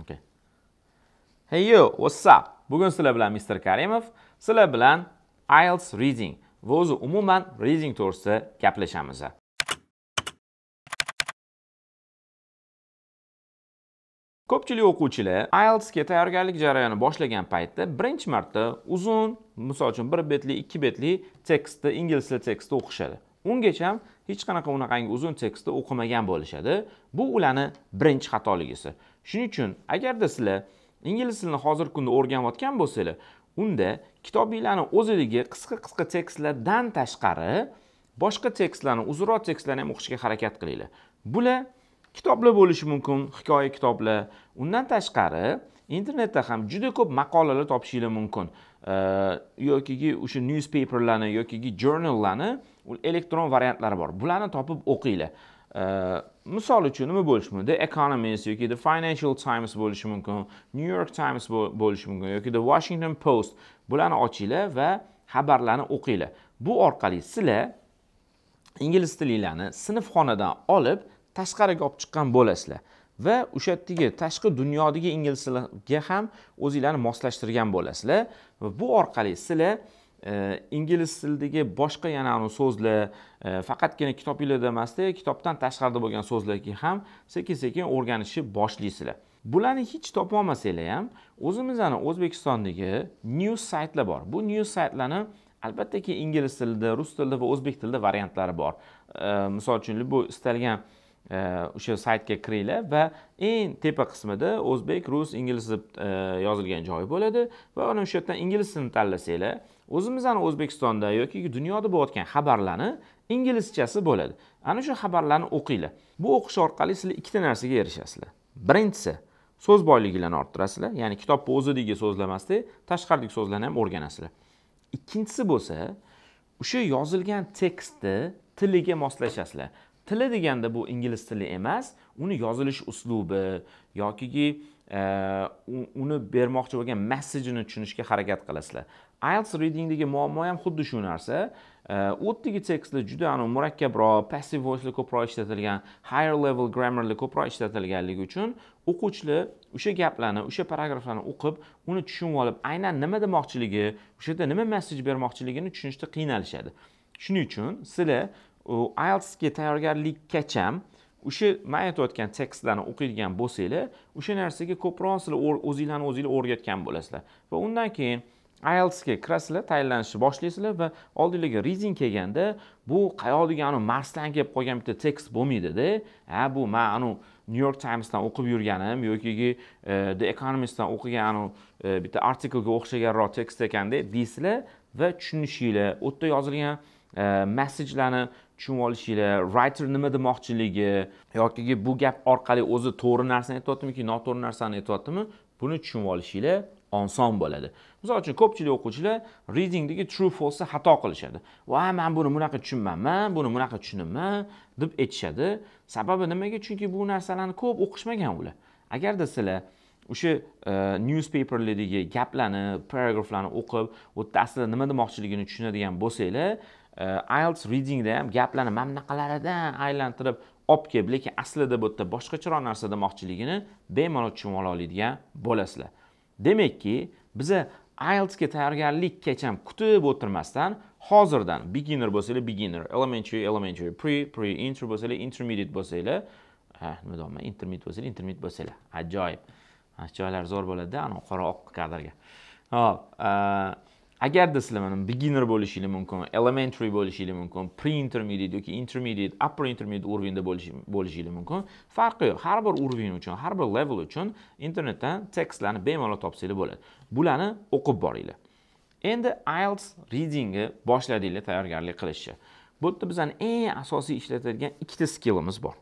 Okay. Hey yo, what's up? Bugun sizlar bilan Mr. Karimov, sizlar bilan IELTS reading va o'zi umuman reading to'g'risida gaplashamiz. Ko'pchilik o'quvchilar IELTSga tayyorgarlik jarayoni boshlagan paytda birinchi marta uzun, misol uchun 1 betli, 2 betli tekstni ingliz tili tekstni o'qishadi. Ungacha hech qanaqa unaqangi uzun tekstni o'qimagan bo'lishadi. Bu ularni birinchi xatoligisi. Shuning uchun agarda sizlar ingliz tilini hozirgi kunda o'rganayotgan bo'lsanglar, unda kitobinglarni o'zidagi qisqa-qisqa tekstlardan tashqari boshqa tekstlarni, uzunroq tekstlarni ham o'qishga harakat qilinglar. Bular kitoblar bo'lishi mumkin, hikoya kitoblar. Undan tashqari internetda ham juda ko'p maqolalar topishingiz mumkin. yoki o'sha newspaperlarni yoki journallarni elektron variantlari bor. Bularni topib o'qinglar. Misol uchun nima bo'lishi mumkin? The economist yoki the financial times bo'lishi mumkin new york times bo'lishi mumkin yoki the washington post. Bularni ochinglar va xabarlarni o'qinglar. Bu orqali sizlar ingliz tilinglarni sinfxonadan olib tashqariga olib chiqqan bo'lasizlar va o'sha yerdagi tashqi dunyodagi ingliz tiliga ham o'zinglarni moslashtirgan bo'lasizlar. Va bu orqali sizlar ingliz tilidagi boshqa yana so'zlar e, faqatgina kitobinglarda emasda kitobdan tashqarida bo'lgan so'zlarga ham sekin sekin o'rganishni boshlaysizlar bularni hech topolmasanglar ham o'zimizni o'zbekistondagi news saytlar bor. Bu news saytlarni albattaki ingliz tilida rus tilida va o'zbek tilida variantlari bor. Misol uchun bu istalgan e, o'sha saytga kiringlar va eng tepa qismida o'zbek rus ingliz deb yozilgan joyi bo'ladi va ana o'sha yerdan ingliz tilini tanlasanglar o'zimizni o'zbekistonda yoki dunyoda bo'layotgan xabarlarni inglizchasi bo'ladi. Ana shu xabarlarni o'qinglar. Bu o'qish orqali sizlar ikkita narsaga erishasizlar. Birinchisi so'z boyliginglarni orttirasizlar. Ya'ni kitobni o'zidagi so'zlar emasda tashqaridagi so'zlarni ham o'rganasizlar. Ikkinchisi bo'lsa o'sha yozilgan tekstni tiliga moslashasizlar. Tili deganda bu ingliz tili emas uni yozilish uslubi yokigi uni bermoqchi bo'lgan messejini tushunishga harakat qilasizlar. Ielts readingdagi muammo ham xuddi shu narsa. O'tdagi tekstlar juda murakkabroq passive voicelar ko'proq ishlatilgan higher level grammarlar ko'proq ishlatilganligi uchun o'quvchilar o'sha gaplarni o'sha paragraflarni o'qib uni tushunib olib aynan nima demoqchiligi o'sha yerda nima messej bermoqchiligini tushunishda qiynalishadi. Shuning uchun sizlar ieltsga tayyorgarlikkacha o'sha man aytayotgan tekstlarni o'qiydigan bo'lsanglar o'sha narsaga ko'proq sizlar o'zinglarni o'zinglar o'rgatgan bo'lasizlar. Va undan keyin ielsga kirasizlar tayyorlanishni boshlaysizlar va oldinglarga reading kelganda bu qayoqdagi anavi marsdan kelib qolgan bitta tekst bo'lmaydida ha bu man anavi new york timesdan o'qib yurganim yoki e, the economistdan o'qigan anavi e, bitta artiklga o'xshaganroq tekst ekanda deysizlar va tushunishinglar u yerda yozilgan e, messajlarni tushunib olishinglar writer nima demoqchiligi yoki bu gap orqali o'zi to'g'ri narsani aytyaptimi noto'g'ri narsani aytyaptimi buni tushunib olishinglar oson bo'ladi. Misol uchun ko'pchilik o'quvchilar readingdagi true false xato qilishadi. Va man buni bunaqa tushunmayman buni bunaqa tushunibman deb aytishadi. Sababi nimaga? Chunki bu narsalarni ko'p o'qishmagan ular. Agarda sizlar o'sha e, newspaperlardagi gaplarni paragraflarni o'qib u yerda aslida nima demoqchiligini tushunadigan bo'lsanglar Э, ielts readingda ham gaplarni mana bunaqalaridan aylantirib olib kelib lekin aslida bu yerda boshqacharoq narsa demoqchiligini bemalol tushunib ola oladigan bo'lasizlar. Demakki biza ieltsga tayyorgarlikkacha kutib o'tirmasdan hozirdan beginner bo'lsanglar beginner elementary elementary pre pre inter bo'lsanglar intermediate bo'lsanglar nima deyapman intermediate bo'lsanglar intermediate bo'lsanglar. Ajoyib. Joylar zo'r bo'ladida anavi qora oq kadrga. Hop agarda sizlar mana beginner bo'lishingiz mumkin elementary bo'lishingiz mumkin pre intermediate yoki intermediate upper intermediate уровеньda bo'lishingiz mumkin. Farqi yo'q har bir уровень uchun har bir level uchun internetdan tekstlarni bemalol topsanglar bo'ladi. Bularni o'qib boringlar. Endi ielts readingni boshladinglar tayyorgarlik qilishni bu yerda bizani eng asosiy ishlatadigan ikkita skillimiz bor.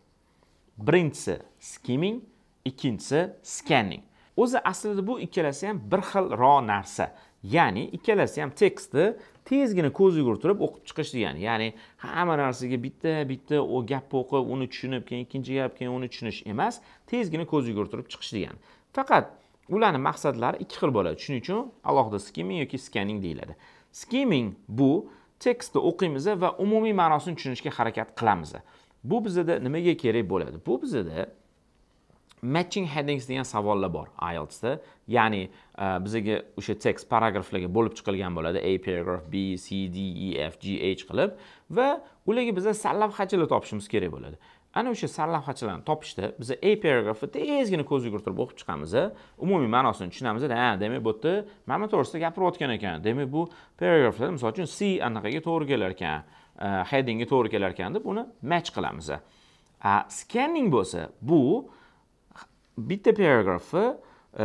Birinchisi skimming ikkinchisi scanning. O'zi aslida bu ikkalasi ham bir xilroq narsa. Ya'ni ikkalasi ham tekstni tezgina ko'z yugurtirib o'qib chiqish degani ya'ni hamma narsaga bitta bitta u gapni o'qib uni tushunib keyin ikkinchi gap keyin uni tushunish emas tezgina ko'z yugurtirib chiqish degani faqat ularni maqsadlari ikki xil bo'ladi. Shuning uchun alohida skimming yoki scanning deyiladi. Skimming bu tekstni o'qiymiz va umumiy ma'nosini tushunishga harakat qilamiz. Bu bizada nimaga kerak bo'ladi? Bu bizada matching headings degan savollar bor IELTSda. Ya'ni bizaga bizga o'sha tekst paragraflarga bo'lib chiqilgan bo'ladi. A paragraph, B, C, D, E, F, G, H qilib va ularga biza sarlavhachilar topishimiz kerak bo'ladi. Ana o'sha sarlavhachilarni topishda biz A paragrafni tezgina ko'z yugurtirib o'qib chiqamiz. Umumiy ma'nosini tushunamiz. Ha, demak bu yerda mana to'g'risida gapirayotgan ekan. Demak bu paragraflar misol uchun C anaqaga to'g'ri kelar ekan, e, headingga to'g'ri kelar ekan deb uni match qilamiz. A scanning bo'lsa, bu bitta paragrafi e,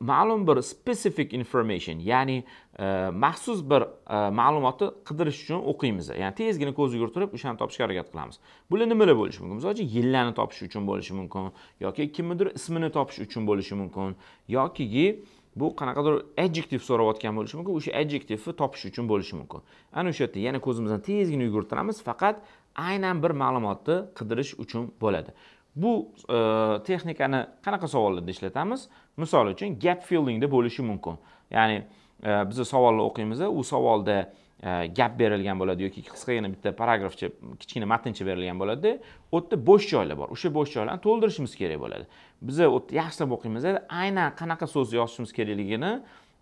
ma'lum bir specific information ya'ni e, maxsus bir e, ma'lumotni qidirish uchun o'qiymiz. Ya'ni tezgina ko'z yugurtirib o'shani topishga harakat qilamiz. Bular nimalar bo'lishi mumkin? Misol uchun yillarni topish uchun bo'lishi mumkin yoki kimnidir ismini topish uchun bo'lishi mumkin yokigi bu qanaqadir adjektiv so'rayotgan bo'lishi mumkin o'sha adjektivni topish uchun bo'lishi mumkin. Ana o'sha yerda yana ko'zimizni tezgina yugurtiramiz faqat aynan bir ma'lumotni qidirish uchun bo'ladi. Bu e, texnikani qanaqa savollarda ishlatamiz? Misol uchun gap fillingda bo'lishi mumkin. Ya'ni e, biza savolni o'qiymiz u savolda e, gap berilgan bo'ladi yoki qisqagina bitta paragrafcha kichkina matncha berilgan bo'ladida u yerda bo'sh joylar bor. O'sha bo'sh joylarni to'ldirishimiz kerak bo'ladi. Biz u yerda yaxshilab o'qiymiz aynan qanaqa so'z yozishimiz kerakligini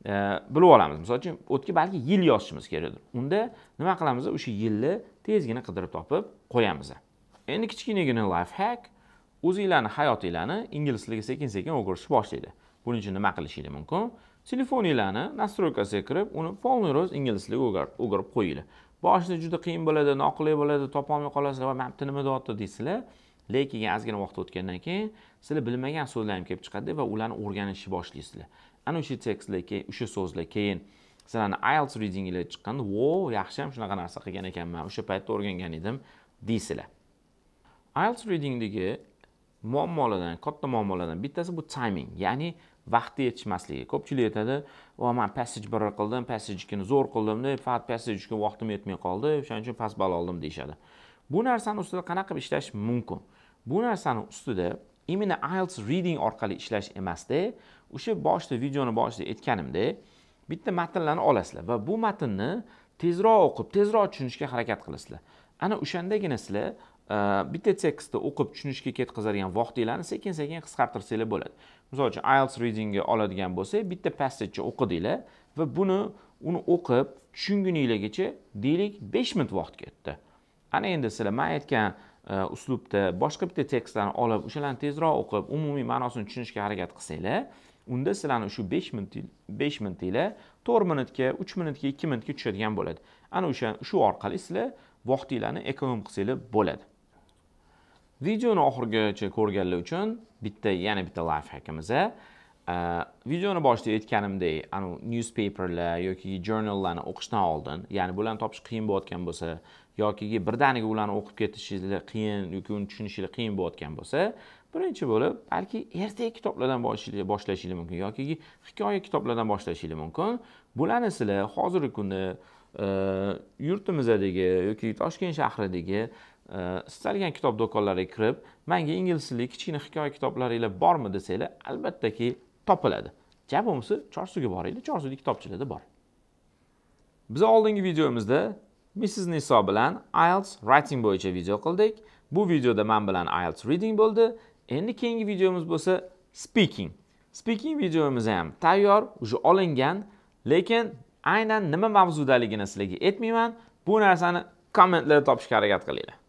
e, bilib olamiz. Misol uchun u yerga balki yil yozishimiz kerakdir. Unda nima qilamiz o'sha yilni tezgina qidirib topib qo'yamiz endi kichkinagina life hack. O'zinglarni hayotinglarni ingliz tiliga sekin sekin o'girishni boshlaydi. Buning uchun nima qilishinglar mumkin? Telefoninglarni настройкasiga kirib uni полный ro'z ingliz tiliga o'girib qo'yinglar. Boshida juda qiyin bo'ladi noqulay bo'ladi topolmay qolasizlar va mana nima deyapti deysizlar. Lekin ozgina vaqt o'tgandan keyin sizlar bilmagan so'zlar ham kelib chiqadi va ularni o'rganishni boshlaysizlar ana o'sha tekstlar o'sha so'zlar keyin sizlarni ielts readinglar chiqqanda vo yaxshi ham shunaqa narsa qilgan ekanman o'sha paytda o'rgangan edim deysizlar. Ielts readingdagi muammolardan katta muammolardan bittasi bu timing ya'ni vaqtda yetishmasligi. Ko'pchilik aytadi o man passage bir qildim passage zo'r zo'r deb faqat passage vaqtim yetmay qoldi o'shaning uchun past ball oldim deyishadi. Bu narsani ustida qanaqa qilib ishlash mumkin? Bu narsani ustida именно IELTS reading orqali ishlash emasda o'sha boshida videoni boshida aytganimdek bitta matnlarni olasizlar va bu matnni tezroq o'qib tezroq tushunishga harakat qilasizlar. Ana o'shandagina sizlar Э, bitta tekstni o'qib tushunishga ketkazadigan vaqtinglarni sekin sekin qisqartirsanglar bo'ladi. Misol uchun ielts readingga oladigan bo'lsak bitta passageni o'qidinglar va buni uni o'qib tushunguninglargacha deylik besh minut vaqt ketdi. Ana endi sizlar man aytgan e, uslubda boshqa bitta tekstlarni olib o'shalarni tezroq o'qib umumiy ma'nosini tushunishga harakat qilsanglar unda sizlarni shu besh minut besh minutinglar to'rt minutga uch minutga ikki minutga tushadigan bo'ladi. Ana o'sha shu orqali sizlar vaqtinglarni ekonom qilsanglar bo'ladi. Videoni oxirigacha ko'rganlar uchun bitta yana bitta life hackimiz videoni boshida aytganimdek anu newspaperlar yoki journallarni o'qishdan oldin ya'ni bularni topish qiyin bo'layotgan bo'lsa yoki birdaniga ularni o'qib ketishinglar qiyin yoki uni tushunishinglar qiyin bo'layotgan bo'lsa birinchi bo'lib balki ertak kitoblardan boshlashinglar mumkin yoki hikoya kitoblardan boshlashinglar mumkin. Bularni sizlar hozirgi kunda yurtimizdagi yoki toshkent shahridagi istalgan kitob do'konlariga kirib manga ingliz tilli kichkina hikoya kitoblaringlar bormi desanglar albattaki topiladi ja bo'lmasa chorsuga boringlar chorsuvda kitobchilarda bor. Biz oldingi videomizda missis niso bilan ielts writing bo'yicha video qildik. Bu videoda man bilan ielts reading bo'ldi. Endi keyingi videomiz bo'lsa speaking. Speaking videomiz ham tayyor уже olingan lekin aynan nima mavzudaligini sizlarga aytmayman. Bu narsani kommentlarda topishga harakat qilinglar